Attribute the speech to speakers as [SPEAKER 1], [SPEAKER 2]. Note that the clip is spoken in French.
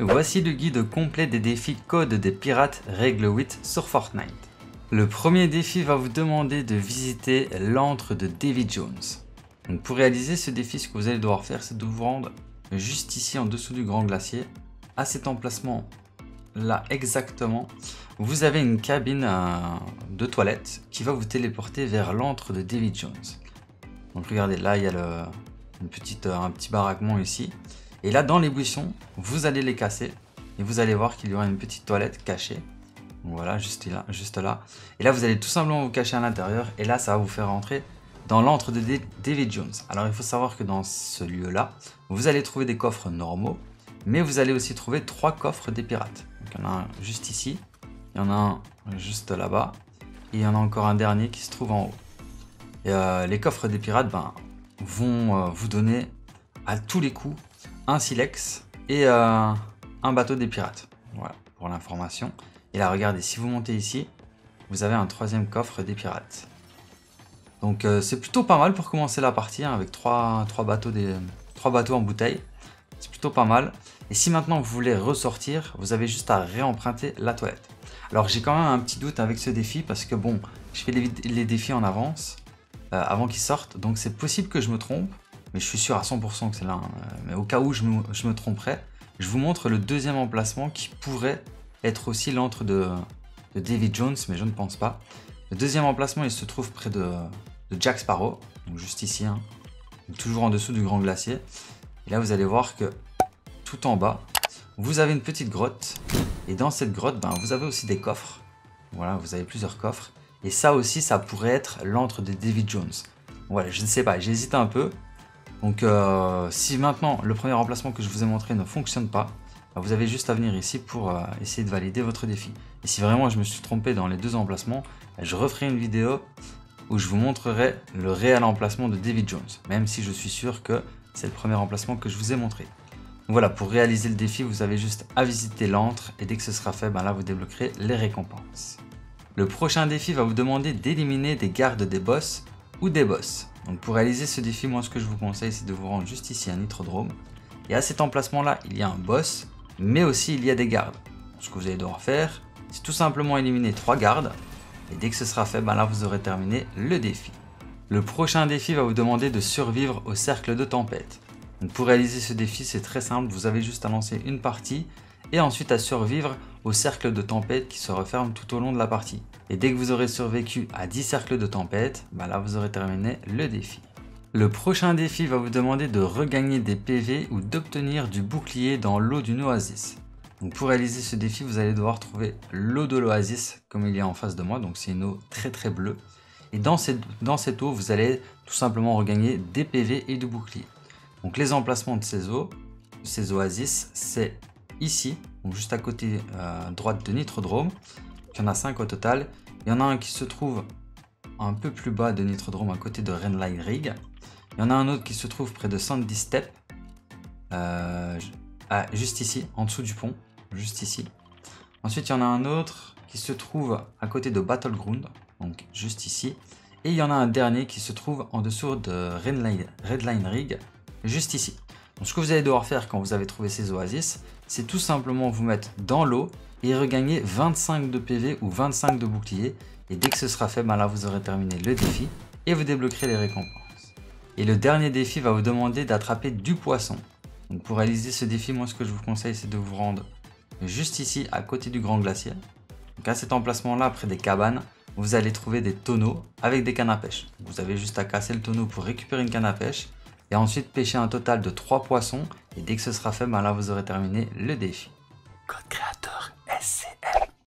[SPEAKER 1] Voici le guide complet des défis Code des pirates règle 8 sur Fortnite. Le premier défi va vous demander de visiter l'antre de David Jones. Pour réaliser ce défi, ce que vous allez devoir faire, c'est de vous rendre juste ici en dessous du grand glacier, à cet emplacement là exactement, vous avez une cabine euh, de toilette qui va vous téléporter vers l'antre de David Jones. Donc regardez, là il y a euh, un petit baraquement ici. Et là, dans les buissons, vous allez les casser et vous allez voir qu'il y aura une petite toilette cachée. voilà, juste là, juste là. Et là, vous allez tout simplement vous cacher à l'intérieur et là, ça va vous faire rentrer dans l'antre de David Jones. Alors, il faut savoir que dans ce lieu-là, vous allez trouver des coffres normaux, mais vous allez aussi trouver trois coffres des pirates. il y en a un juste ici, il y en a un juste là-bas, et il y en a encore un dernier qui se trouve en haut. Et euh, les coffres des pirates ben, vont euh, vous donner à tous les coups un silex et euh, un bateau des pirates. Voilà, pour l'information. Et là, regardez, si vous montez ici, vous avez un troisième coffre des pirates. Donc euh, c'est plutôt pas mal pour commencer la partie, hein, avec trois, bateaux en bouteille. C'est plutôt pas mal. Et si maintenant vous voulez ressortir, vous avez juste à réemprunter la toilette. Alors j'ai quand même un petit doute avec ce défi parce que bon, je fais les, les défis en avance, euh, avant qu'ils sortent, donc c'est possible que je me trompe mais je suis sûr à 100% que c'est là. Hein. Mais au cas où je me, tromperais, je vous montre le deuxième emplacement qui pourrait être aussi l'antre de, David Jones, mais je ne pense pas. Le deuxième emplacement, il se trouve près de, Jack Sparrow, donc juste ici, hein. toujours en dessous du grand glacier. Et là, vous allez voir que tout en bas, vous avez une petite grotte. Et dans cette grotte, ben, vous avez aussi des coffres. Voilà, vous avez plusieurs coffres. Et ça aussi, ça pourrait être l'antre de David Jones. Voilà, je ne sais pas, j'hésite un peu. Donc euh, si maintenant le premier emplacement que je vous ai montré ne fonctionne pas, bah, vous avez juste à venir ici pour euh, essayer de valider votre défi. Et si vraiment je me suis trompé dans les deux emplacements, bah, je referai une vidéo où je vous montrerai le réel emplacement de David Jones, même si je suis sûr que c'est le premier emplacement que je vous ai montré. voilà, pour réaliser le défi, vous avez juste à visiter l'antre et dès que ce sera fait, ben là vous débloquerez les récompenses. Le prochain défi va vous demander d'éliminer des gardes des boss ou des boss. Donc pour réaliser ce défi, moi ce que je vous conseille, c'est de vous rendre juste ici à Nitrodrome. Et à cet emplacement-là, il y a un boss, mais aussi il y a des gardes. Ce que vous allez devoir faire, c'est tout simplement éliminer trois gardes. Et dès que ce sera fait, ben là vous aurez terminé le défi. Le prochain défi va vous demander de survivre au cercle de tempête. Donc pour réaliser ce défi, c'est très simple, vous avez juste à lancer une partie et ensuite à survivre au cercle de tempête qui se referme tout au long de la partie. Et dès que vous aurez survécu à 10 cercles de tempête, bah là vous aurez terminé le défi. Le prochain défi va vous demander de regagner des PV ou d'obtenir du bouclier dans l'eau d'une oasis. Donc pour réaliser ce défi, vous allez devoir trouver l'eau de l'oasis comme il y a en face de moi. Donc c'est une eau très très bleue. Et dans cette, dans cette eau, vous allez tout simplement regagner des PV et du bouclier. Donc les emplacements de ces eaux, ces oasis, c'est ici, juste à côté euh, droite de Nitrodrome. Il y en a 5 au total. Il y en a un qui se trouve un peu plus bas de Nitrodrome à côté de Renline Rig. Il y en a un autre qui se trouve près de Sandy Step. Euh, ah, juste ici, en dessous du pont. Juste ici. Ensuite, il y en a un autre qui se trouve à côté de Battleground. Donc juste ici. Et il y en a un dernier qui se trouve en dessous de Redline Rig. Juste ici. Ce que vous allez devoir faire quand vous avez trouvé ces oasis, c'est tout simplement vous mettre dans l'eau et regagner 25 de PV ou 25 de bouclier. Et dès que ce sera fait, ben là vous aurez terminé le défi et vous débloquerez les récompenses. Et le dernier défi va vous demander d'attraper du poisson. Pour réaliser ce défi, moi ce que je vous conseille c'est de vous rendre juste ici à côté du grand glacier. Donc à cet emplacement là, près des cabanes, vous allez trouver des tonneaux avec des cannes à pêche. Vous avez juste à casser le tonneau pour récupérer une canne à pêche et ensuite pêcher un total de 3 poissons et dès que ce sera fait, ben là vous aurez terminé le défi. Code